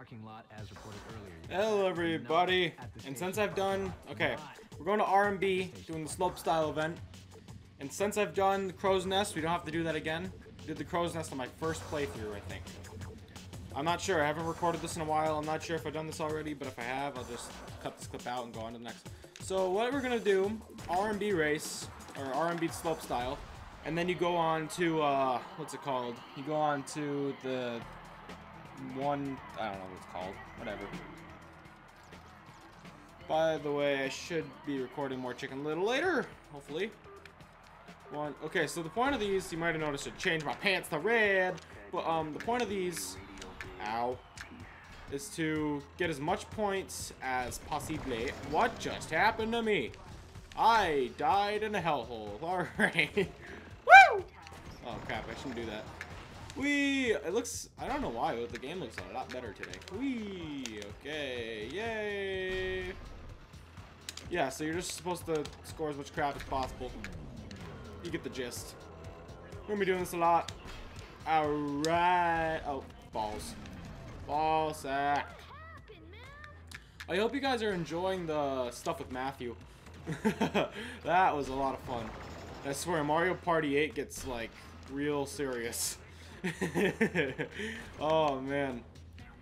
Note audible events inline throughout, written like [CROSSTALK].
parking lot as reported earlier. Hello everybody, and since I've done, okay, we're going to R&B, doing the slope style event, and since I've done the Crow's Nest, we don't have to do that again. did the Crow's Nest on my first playthrough, I think. I'm not sure, I haven't recorded this in a while, I'm not sure if I've done this already, but if I have, I'll just cut this clip out and go on to the next. So what we're gonna do, R&B race, or R&B slope style, and then you go on to, uh, what's it called? You go on to the one, I don't know what it's called, whatever. By the way, I should be recording more Chicken Little later, hopefully. One, okay, so the point of these, you might have noticed, I changed my pants to red, but um, the point of these, ow, is to get as much points as possible. What just happened to me? I died in a hellhole. [LAUGHS] Alright. Woo! Oh crap, I shouldn't do that. Wee! It looks, I don't know why, but the game looks a lot better today. Wee! Okay, yay! Yeah, so you're just supposed to score as much crap as possible. You get the gist. We're gonna be doing this a lot. Alright. Oh, balls. Ball sack. I hope you guys are enjoying the stuff with Matthew. [LAUGHS] that was a lot of fun. I swear, Mario Party 8 gets, like, real serious. [LAUGHS] oh man,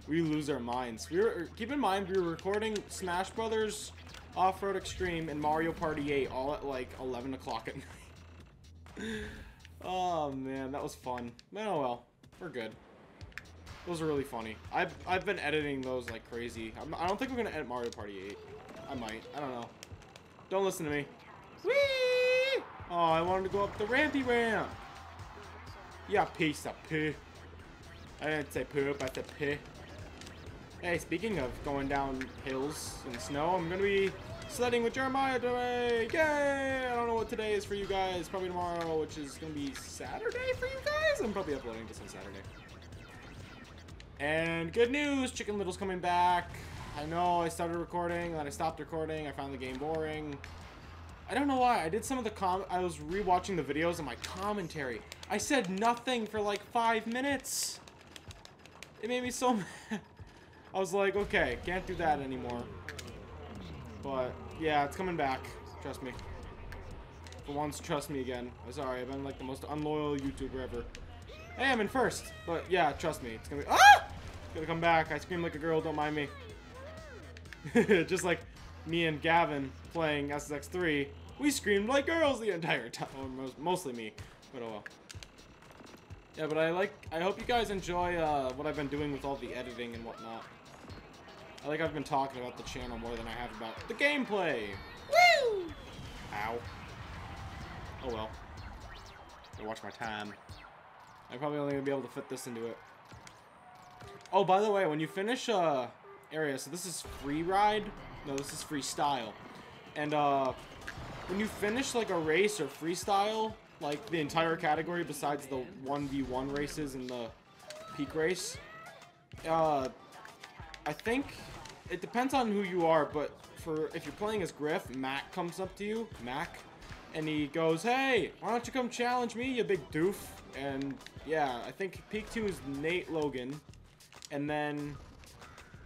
we lose our minds. We were keep in mind we were recording Smash Brothers Off-Road Extreme and Mario Party 8 all at like 11 o'clock at [LAUGHS] night. oh man, that was fun. Oh well, we're good. Those are really funny. I've I've been editing those like crazy. I'm, I do not think we're gonna edit Mario Party 8. I might. I don't know. Don't listen to me. Whee! Oh, I wanted to go up the rampy ramp. Yeah, piece of poo. I didn't say poop, I said poo. Hey, speaking of going down hills in snow, I'm gonna be sledding with Jeremiah today. Yay! I don't know what today is for you guys. Probably tomorrow, which is gonna be Saturday for you guys. I'm probably uploading this on Saturday. And good news, Chicken Little's coming back. I know I started recording, then I stopped recording. I found the game boring. I don't know why. I did some of the com- I was rewatching the videos and my commentary. I said nothing for like five minutes. It made me so [LAUGHS] mad. I was like, okay, can't do that anymore. But, yeah, it's coming back. Trust me. For once, trust me again. I'm sorry, I've been like the most unloyal YouTuber ever. Hey, I'm in first. But, yeah, trust me. It's gonna be- Ah! It's gonna come back. I scream like a girl, don't mind me. [LAUGHS] Just like me and Gavin playing SSX3, we screamed like girls the entire time. Well, mostly me, but oh well. Yeah, but I like, I hope you guys enjoy uh, what I've been doing with all the editing and whatnot. I like I've been talking about the channel more than I have about the gameplay. Woo! Ow. Oh well. Gotta watch my time. I'm probably only gonna be able to fit this into it. Oh, by the way, when you finish uh area, so this is free ride. No, this is freestyle. And uh when you finish like a race or freestyle, like the entire category besides the 1v1 races and the peak race, uh, I think it depends on who you are, but for if you're playing as Griff, Mac comes up to you, Mac, and he goes, hey, why don't you come challenge me, you big doof? And yeah, I think peak 2 is Nate Logan, and then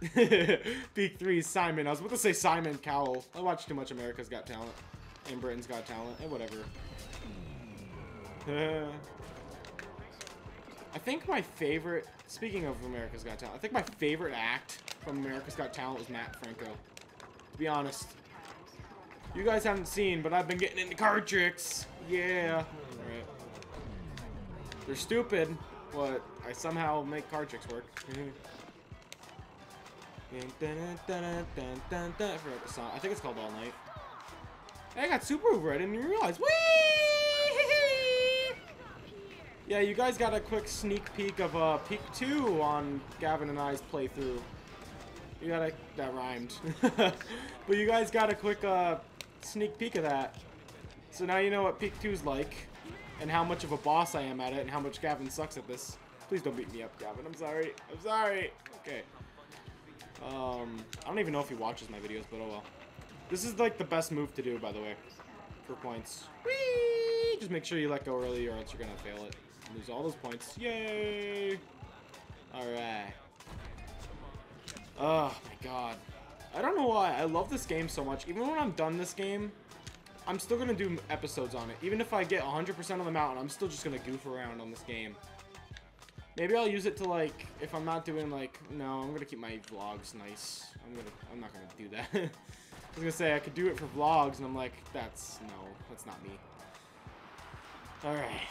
[LAUGHS] peak 3 Psymon. I was about to say Simon Cowell. I watch too much America's Got Talent and Britain's Got Talent, and whatever. [SIGHS] I think my favorite, speaking of America's Got Talent, I think my favorite act from America's Got Talent was Mat Franco. To be honest. You guys haven't seen, but I've been getting into card tricks. Yeah. Alright. They're stupid, but I somehow make card tricks work. [LAUGHS] I forgot the song. I think it's called All Night. I got Super Uber. I didn't even realize. Whee! Yeah, you guys got a quick sneak peek of uh, Peak 2 on Gavin and I's playthrough. You got a... That rhymed. [LAUGHS] but you guys got a quick uh, sneak peek of that. So now you know what Peak 2 is like. And how much of a boss I am at it. And how much Gavin sucks at this. Please don't beat me up, Gavin. I'm sorry. I'm sorry. Okay. Um, I don't even know if he watches my videos, but oh well. This is like the best move to do, by the way, for points. Whee! Just make sure you let go early or else you're gonna fail it. Lose all those points. Yay! Alright. Oh my god. I don't know why. I love this game so much. Even when I'm done this game, I'm still to do episodes on it. Even if I get 100% of them out, I'm still just to goof around on this game. Maybe I'll use it to, like, if I'm not doing, like, no, I'm to keep my vlogs nice. I'm to, I'm not to do that. [LAUGHS] I was to say, I could do it for vlogs, and I'm like, that's, no, that's not me. Alright.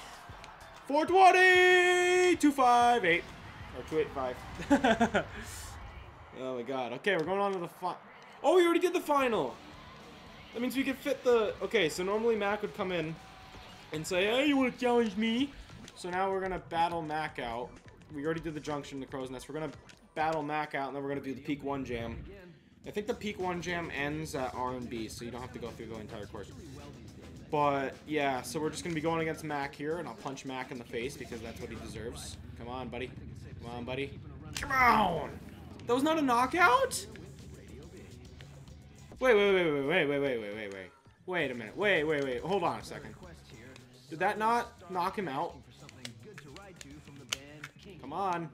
420! 258. Or 285. [LAUGHS] oh my god. Okay, we're going on to the final. Oh, we already did the final! That means we can fit the... Okay, so normally Mac would come in and say, Hey, you want to challenge me? So now we're to battle Mac out. We already did the junction, the crow's nest. We're to battle Mac out, and then we're to do the peak 1 jam. I think the peak 1 jam ends at R&B, so you don't have to go through the entire course. But, yeah, so we're just to be going against Mac here, and I'll punch Mac in the face because that's what he deserves. Come on, buddy. Come on, buddy. Come on! That was not a knockout? Wait, wait, wait, wait, wait, wait, wait, wait, wait, wait. Wait a minute. Wait, wait, wait. Hold on a second. Did that not knock him out? Come on.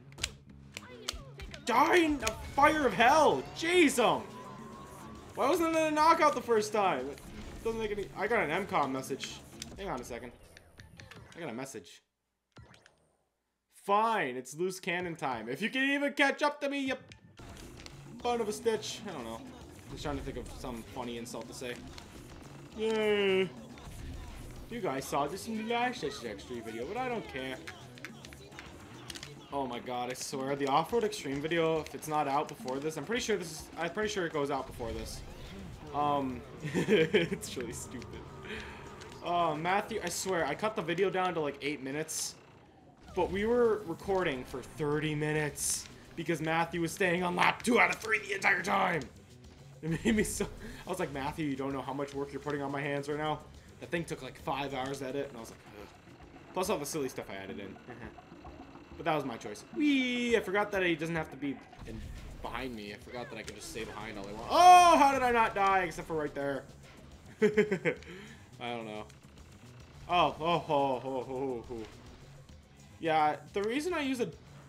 Die in a fire of hell! Jeez, um. Why wasn't it a knockout the first time? It doesn't make any... I got an MCOM message. Hang on a second. I got a message. Fine, it's loose cannon time. If you can even catch up to me, you fun of a stitch. I don't know. I'm just trying to think of some funny insult to say. Yay! You guys saw this in the last Extreme video, but I don't care. Oh my god, I swear, the off-road extreme video, if it's not out before this, I'm pretty sure this is, I'm pretty sure it goes out before this. Um, [LAUGHS] it's really stupid. Uh, Matthew, I swear, I cut the video down to like 8 minutes, but we were recording for 30 minutes because Matthew was staying on lap 2 out of 3 the entire time. It made me so... I was like, Matthew, you don't know how much work you're putting on my hands right now? That thing took like five hours to edit, and I was like, Ugh. Plus all the silly stuff I added in. But that was my choice. Wee! I forgot that he doesn't have to be in behind me. I forgot that I could just stay behind all I want. Oh, how did I not die except for right there? [LAUGHS] I don't know. Oh, oh, oh, oh, oh, oh. Yeah, the reason I use a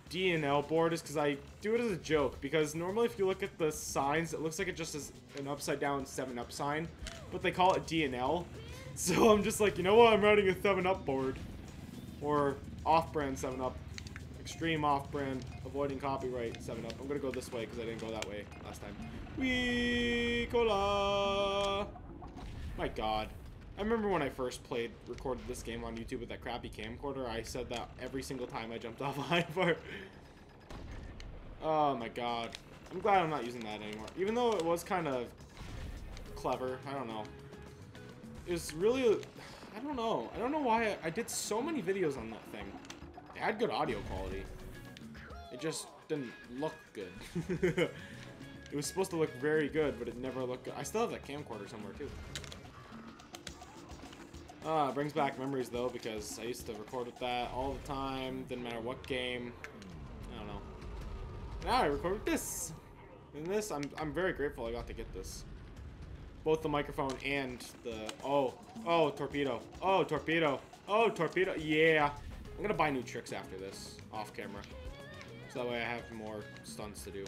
DNL board is because I do it as a joke. Because normally if you look at the signs, it looks like it just is an upside down 7-up sign. But they call it DNL. [LAUGHS] So I'm just like, you know what, I'm writing a 7-up board. Or off-brand 7-up. Extreme off-brand, avoiding copyright 7-up. I'm gonna go this way because I didn't go that way last time. Wee cola! My god. I remember when I first played, recorded this game on YouTube with that crappy camcorder, I said that every single time I jumped off a high bar. Oh my god. I'm glad I'm not using that anymore. Even though it was kind of clever, I don't know. It was really, I don't know. I don't know why I, I did so many videos on that thing. It had good audio quality. It just didn't look good. [LAUGHS] it was supposed to look very good, but it never looked good. I still have that camcorder somewhere too. Ah, brings back memories though, because I used to record with that all the time, didn't matter what game. I don't know. Now I record with this. And this, I'm, I'm very grateful I got to get this. Both the microphone and the, oh, oh, torpedo. Oh, torpedo. Oh, torpedo, yeah. I'm gonna buy new tricks after this, off camera. So that way I have more stunts to do.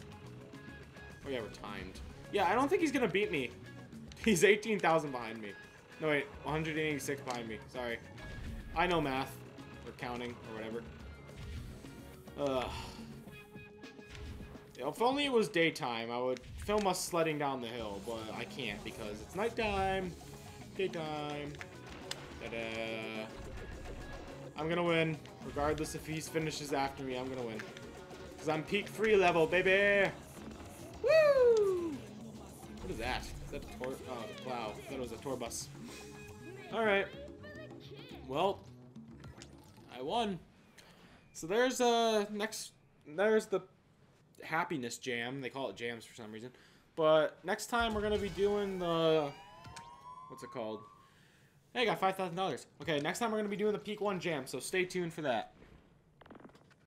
Oh yeah, we're timed. Yeah, I don't think he's gonna beat me. [LAUGHS] He's 18,000 behind me. No, wait. 186 behind me. Sorry. I know math. Or counting, or whatever. Ugh. If only it was daytime, I would film us sledding down the hill, but I can't because it's nighttime. Daytime. Da-da. I'm gonna win. Regardless if he finishes after me, I'm gonna win. Because I'm peak 3 level, baby! Woo! What is that? Is that a tour? Oh, plow. I thought it was a tour bus. Alright. Well, I won. So there's uh next there's the happiness jam. They call it jams for some reason. But next time we're gonna be doing the what's it called? Hey, I got five thousand dollars. Okay, next time we're gonna be doing the peak one jam, so stay tuned for that.